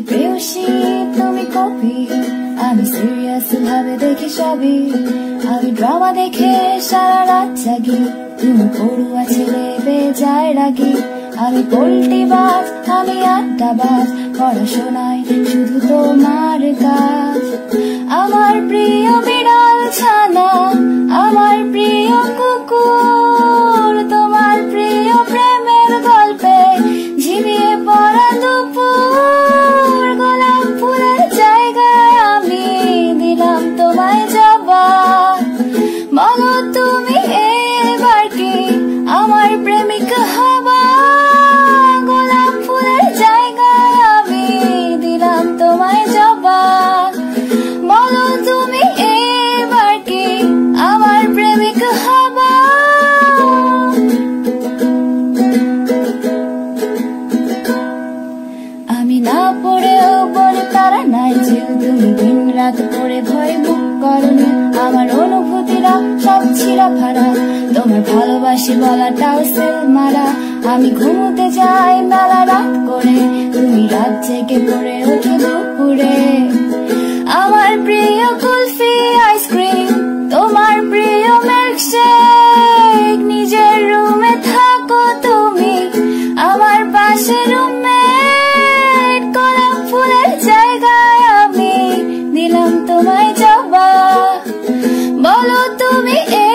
দোষী তুমি কবি। আমি সিরিয়াস ভাবে দেখি সবই। আমি ড্রামা দেখে সারা রাত জাগি। তুমি পড়ুয়া ছেলে, বেজায় রাগি। আমি পোল্টি বাজ আমি আড্ডা বাজ পড়াশোনায় শুধু তোমার কাজ। তুমি এবার কি আমার প্রেমিকা হবা? গোলাপ ফুলের জায়গায় আমি দিলাম তোমায় যাবা বলো তুমি এবার কি আমার প্রেমিকা হবা? আমি না পড়েও বলে তারা নাই যে তুমি দিন রাত পড়ে ভয় মুখ করনি। আমার অনুভূতিরা সব ছিলা ভাড়া তোমার ভালোবাসি বলাটাও সেল মারা। আমি ঘুমোতে যাই মেলা রাত করে, তুমি রাত জেগে পড়ে ওঠে দুপুরে। আমার প্রিয় কুলফি আমায় যাবা বলো তুমি এ